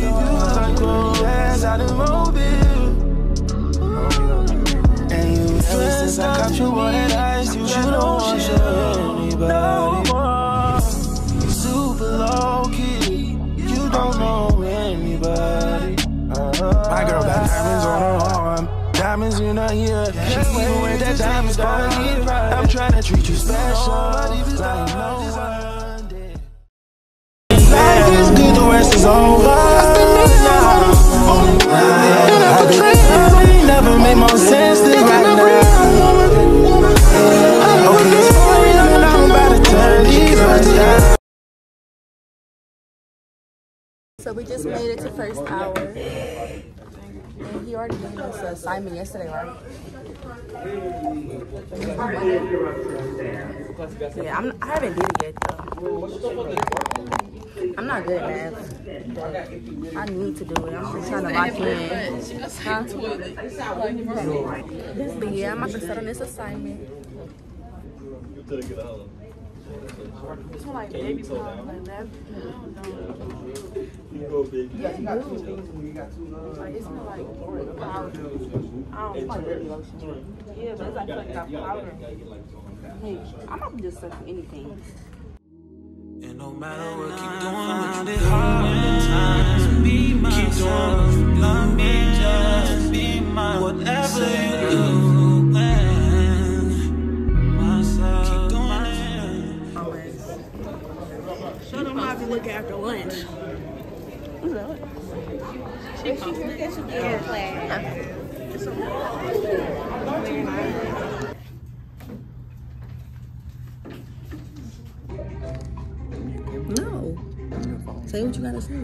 you since I got you on ice, you, don't anybody. Super low key, you don't know anybody. My girl got diamonds on her arm, diamonds in her ear. She even wear that diamonds on her ear. I'm treat you special. Life is good, the rest is over. So we just made it to first hour. And he already gave us an assignment yesterday, right? Yeah, I'm, I haven't did it yet though. I'm not good at math. I need to do it. I'm just trying to lock in. Huh? But yeah, I'm about to start on this assignment. It's like baby powder, like that. Yeah, you do. Like, it's more like powder. I don't it's like baby lotion. Yeah, but it's like, like got powder. Hey, I'm not just suck for anything. And no matter what, keep doing what you do. Keep doing love me, just No. Say what you gotta say.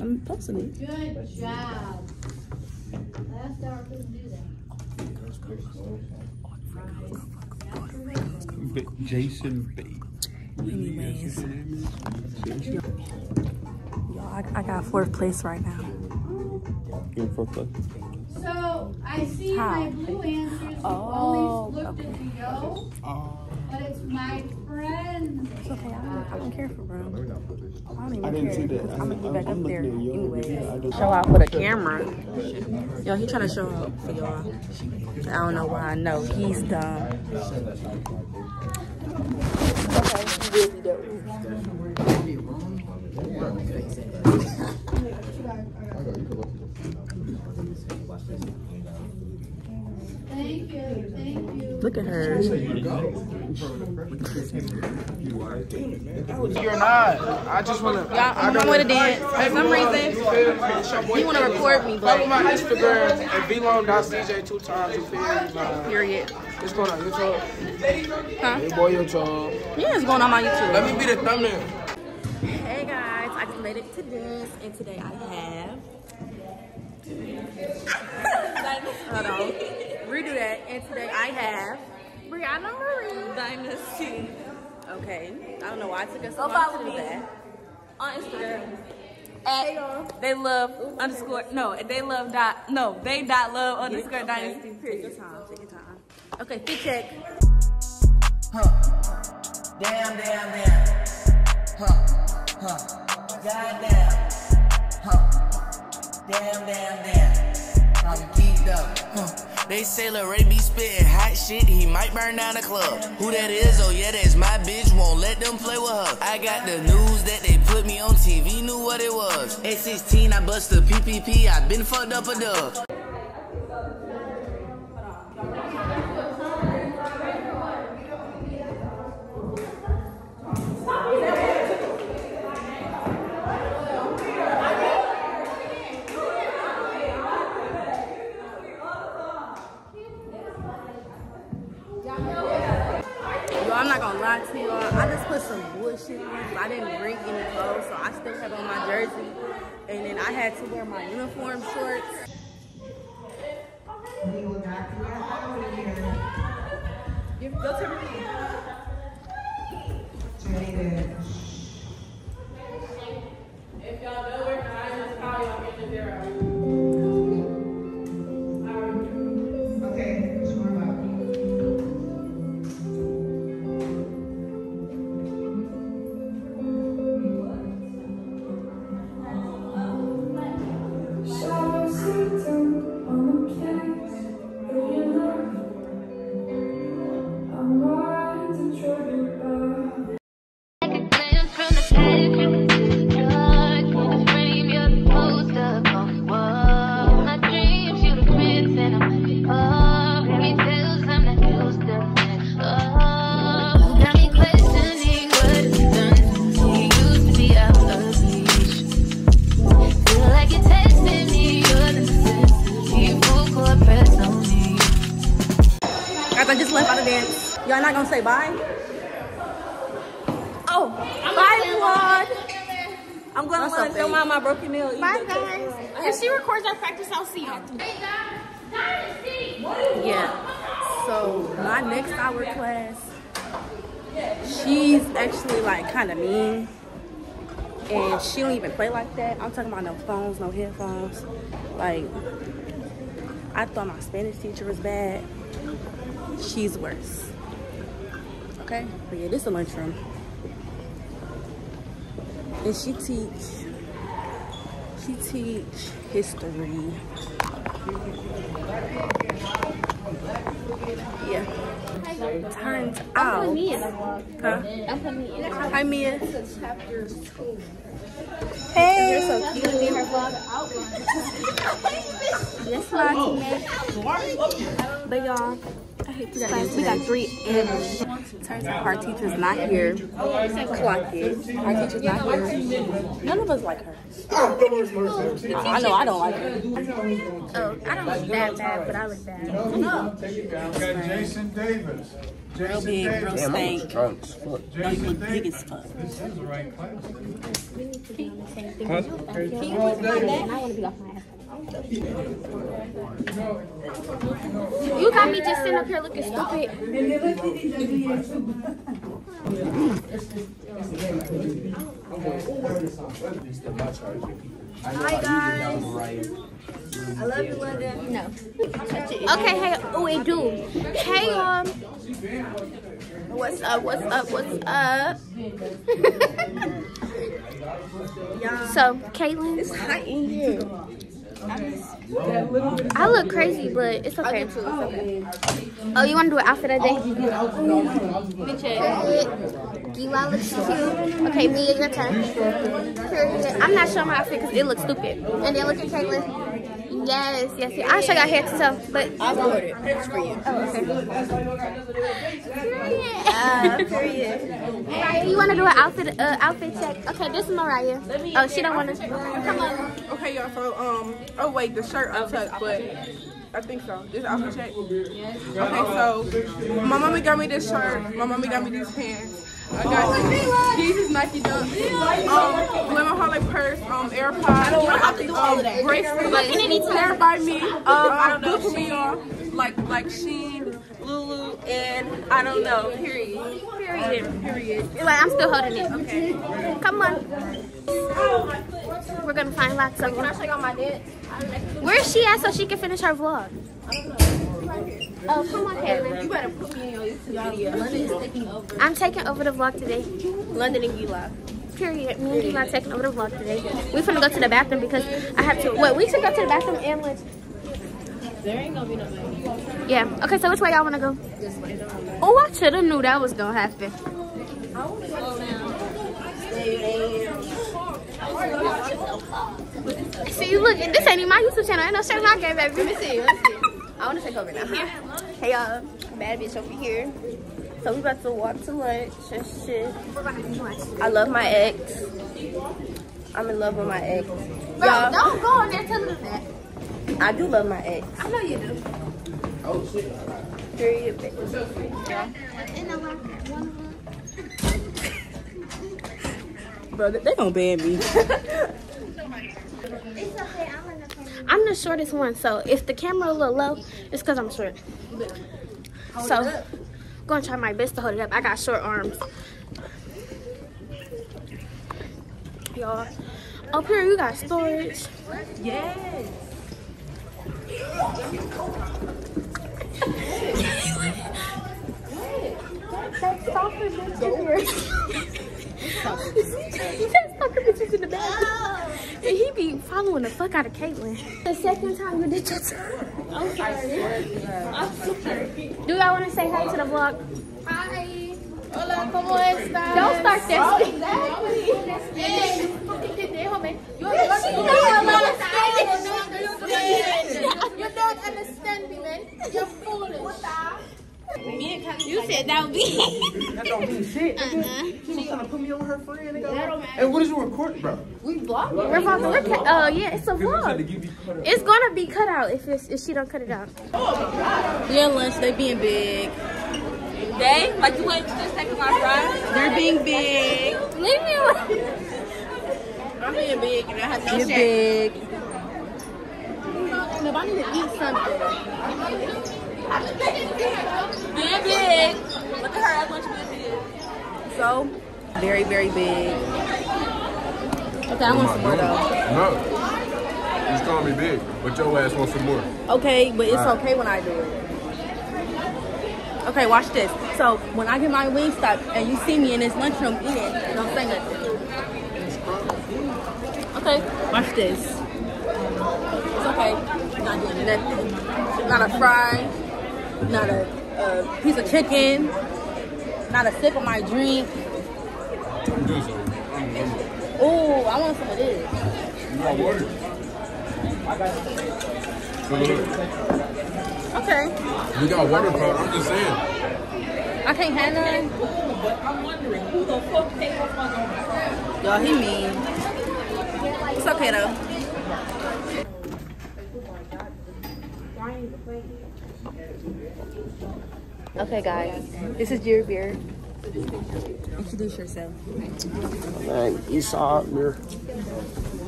I'm posting it. Good job. Last hour couldn't do that. Jason B. Anyways. Y'all, I, I got fourth place right now. You're in fourth place. So I see How? my blue answers Oh, always looked okay. at the yo, but it's my friends. It's okay. I don't, I don't care for brown. I don't even I didn't care. see that. I'm gonna get back I'm up there looking at anyway. video. Show out for the camera. Yo, he trying to show out for y'all. I don't know why. I know he's dumb. Really dope. Thank you, thank you. Look at her. You're not. I just want to. Y'all, I'm on my way to dance. For some reason, you want to record me, Follow but my Instagram at vlong.cj two times. You feel me? Period. It's going on YouTube. Huh? Hey, boy, YouTube. Yeah, it's going on my YouTube. Let me be the thumbnail. Hey guys, I just made it to dance, and today I have. Hold on. Redo that. And today I have Brianna Marie Dynasty. Okay. I don't know why I took us so long to do that. On Instagram. At they love underscore no they love dot no they dot love underscore dynasty period. Take your time, take your time. Okay, fit check. Damn, damn, damn. Huh, huh. Goddamn. Huh. Damn, damn, damn. They say Lil Ray be spitting hot shit, he might burn down the club. Who that is? Oh yeah, that's my bitch, won't let them play with her. I got the news that they put me on TV, knew what it was. At 16, I bust a PPP, I been fucked up a dub. Had to wear my uniform shorts. Say bye? Oh, bye vlog. I'm going to let film out my broken nail. Bye guys. If she records our practice, I'll see y'all. Yeah. So my next hour class, she's actually like kind of mean, and she don't even play like that. I'm talking about no phones, no headphones. Like I thought my Spanish teacher was bad. She's worse. Okay, but yeah, this is the lunchroom, and she teach. She teach history. Yeah. Turns out. i'm Huh? Hi, Mia. Hey. You're so cute. Me her vlog. Vlog But y'all, I hate this class. We got three M's. Turns out our teacher's not here. Clock it. Our teacher's not here. None of us like her. I know I don't like her. Oh, I don't look that bad, but I look bad. got Jason Davis. Real Jason big, real Davis. stank. Drunk as fuck. No, you look big as fuck. This is the right class. And I want to be off my ass. You got me just sitting up here looking stupid. Hi guys. I love you, London. No. Okay, hey, oh, wait, dude. Hey, um, what's up? What's up? What's up? so, Katelynn, it's hot in here. I look crazy, but it's okay. Oh, you want to do an outfit a day? Giwa looks cute. Okay, Mia, your turn. Period. I'm not showing my outfit because it looks stupid. And then look at Katelynn. Yes, yes, yes. I'll show y'all hair too, but I'll put it. It's for you. Oh, okay. Uh, period. Mariah, you want to do an outfit uh, outfit check? Okay, this is Mariah. Oh, she don't want to. Come on. Okay, y'all. So, um, oh wait, the shirt untucked, but I think so. This outfit check. Okay, so my mommy got me this shirt. My mommy got me these pants. I got is Nike Dunks. Um, Lemon purse. Um, AirPods. You don't have to do all of that. Bracelet. Pair by me. Um, I good for me, y'all. Like like Shein, Lulu, and I don't know. Period. Period. Period. Like, I'm still holding it. Okay. Come on. We're gonna find lots of. Can I check out my dad? Where is she at so she can finish her vlog? Oh, come on, Katelynn. You better put me in your YouTube video. London is taking over. I'm taking over the vlog today. London and Gila. Period. Me and Gila taking over the vlog today. We finna go to the bathroom because I have to. Wait, we should go to the bathroom and lunch. There ain't gonna be no baby. Yeah. Okay, so which way y'all wanna go? This way. Oh, I should have knew that was gonna happen. See, look, this ain't even my YouTube channel. Ain't no shit my game, baby. Let me see. Let me see. I want to take over now. Hey y'all, bad bitch over here. So we about to walk to lunch and shit. I love my ex. I'm in love with my ex. Bro, don't go on there telling them that. I do love my ex. I know you do. Period. bitch. In the locker, one of them. Bro, they, they gonna ban me. It's okay, I'm in the I'm the shortest one, so if the camera a little low, it's because I'm short. So, I'm gonna try my best to hold it up. I got short arms. Y'all, up here you got storage. yes. bitch in here. that stalker bitch is in the back. And he be following the fuck out of Katelynn. The second time you did your turn. I'm sorry. I'm sorry. Do y'all want to say hi to the vlog? Hi. Hola, ¿cómo estás? Don't start that. Oh, exactly. Déjame. You don't understand me, man. You're foolish. You said that would be. That don't mean shit. She was trying to put me on her friend. nigga. Hey, what is you recording, bro? We're vlogging. We're vlogging. We're ca- uh, yeah, it's a vlog. It's gonna be cut out if it's, if she don't cut it out. We at lunch. They being big. They? Like you went to just take my fries? They're being big. Leave me alone. I'm being big and I have no You're shame. big. No, but I need to eat something. Being big. Look at her. How much being big. So, very, very big. Okay, I want some more though. No. You just call me big, but your ass wants some more. Okay, but it's Alright. okay when I do it. Okay, watch this. So when I get my Wingstop and you see me in this lunchroom eating, don't say nothing. Okay, watch this. It's okay. Not doing nothing. Not a fry. Not a, a piece of chicken. Not a sip of my drink. I'm doing something. I'm, I'm, Ooh, I want some of this. you got water? Okay. We got water powder. I'm just saying. I can't have none. I'm wondering who the fuck paid for my Y'all, he mean. It's okay though. Okay, guys, this is your beer. Introduce yourself. My name is Esau Amir.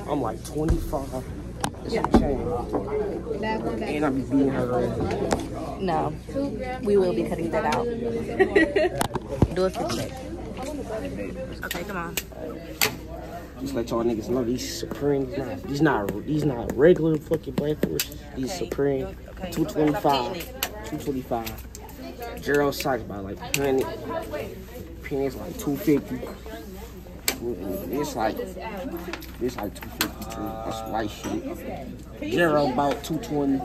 I'm like 25. It's a shame. And I be being her ass. No, we will be cutting that out. Do it for check. Okay, come on. Just let y'all niggas know these Supreme, nah, these not these not regular fucking black horses. These Supreme, 225, 225. Gerald size by like 100. Penny's like 250. It's like it's like 250 too. That's white shit. Gerald about 220.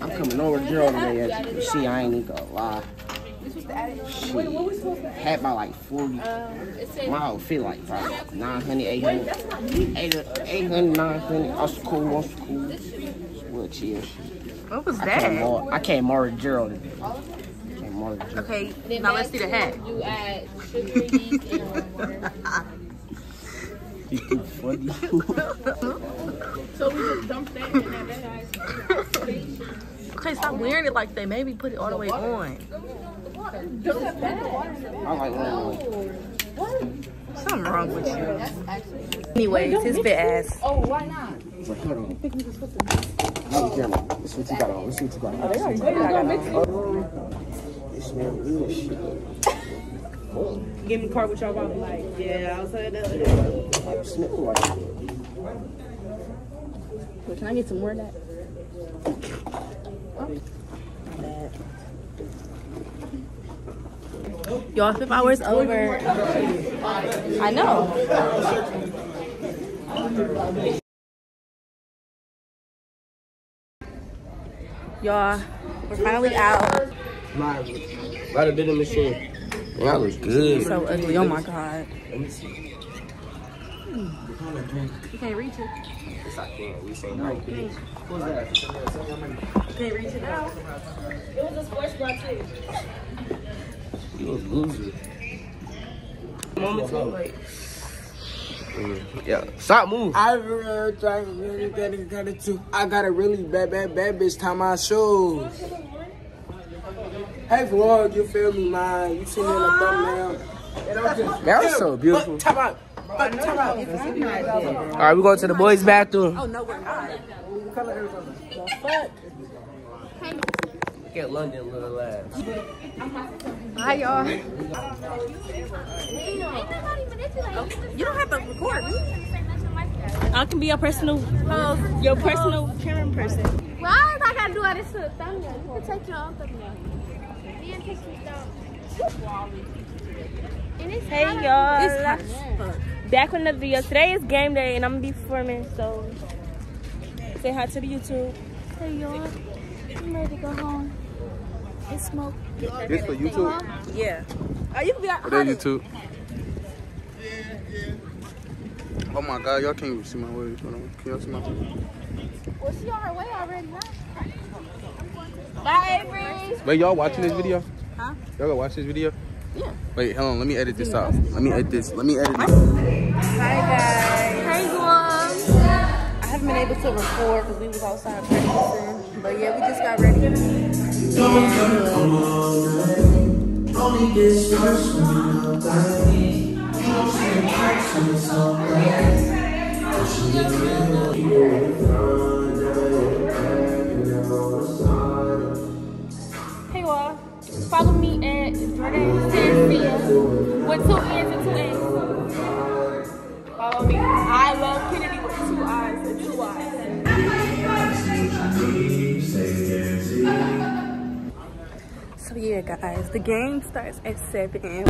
I'm coming over to Gerald today. As you can see, I ain't even gonna lie. Shit. Had by like 40. My outfit like probably 900, 800. 800, 800 900. I was cool, I was cool. Well, chill shit. What was I that? I can't mar Gerald today. I can't. Okay, now let's see the hat. You add sugar, yeast, and warm water. You funny. So we just dumped that in that bag. Okay, stop wearing it like that. Maybe put it all the way on. I like running. Something wrong with you. Anyways, his fit ass. Oh, why not? Wait, hold on. No, Jeremy, this is what you got on. This is what you got on. This is what you got on. It good shit. Give me card with y'all wallet. Like, yeah, I'll say that. Like, uh, Wait, can I get some more of that? Y'all, fifth hour's over. I know. Y'all, we're finally out. My, right a bit of machine. That was good. So ugly. Oh my god. Let me see. You can't reach it. It's like, yeah, we say no. Who's that? You can't reach it now. It was a sports bra too. You a loser. Moment to wait. Yeah, stop moving. I really try to really get it, get too. I got a really bad, bad, bad bitch tie my shoes. Hey vlog, you feel me, man? You see me in the thumbnail. And I'm just- That was so beautiful. But, time out. But, time out. All right, we going to the boys' bathroom. Oh no, we're not. Get London, little lad. Hi y'all. Ain't nobody manipulating. You don't have to record me. I can be your personal, uh, your personal camera person. Why I gotta do all this to the thumbnail? You can take your own thumbnail. Hey y'all, It's hot as fuck. back with another video. Today is game day and I'm gonna be performing, so say hi to the YouTube. Hey y'all, I'm ready to go home and smoke. This for YouTube? Yeah. Are you can be out. Or that YouTube? Oh my god, y'all can't even see my waves. Hold on. Can y'all see my waves? Well, she on her way already, huh? Bye, Avery. Wait, y'all watching this video? Huh? Y'all gonna watch this video? Yeah. Wait, hold on. Let me edit this out. Let me edit this. Let me edit this. Hi guys. Hey, Guam. I haven't been able to record because we was outside practicing, but yeah, we just got ready. only gets Follow me at Jordan Sansia with two N's and two N's. Follow me. I love Kennedy with two eyes and two eyes. So yeah, guys, the game starts at seven.